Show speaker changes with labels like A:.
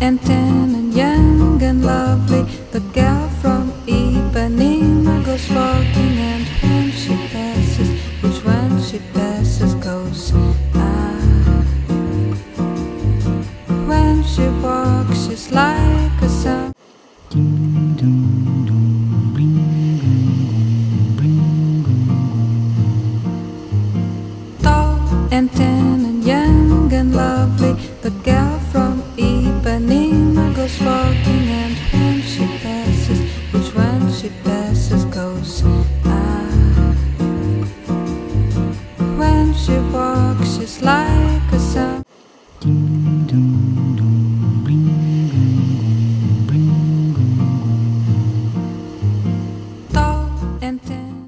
A: and tan and young and lovely. The girl from Ipanema goes walking, and when she passes, which one she passes goes ah. When she walks, she's like a sun.
B: Ding dong dong, bling gong
A: Tall and ten and young and lovely, the girl. just like a sound. And thin.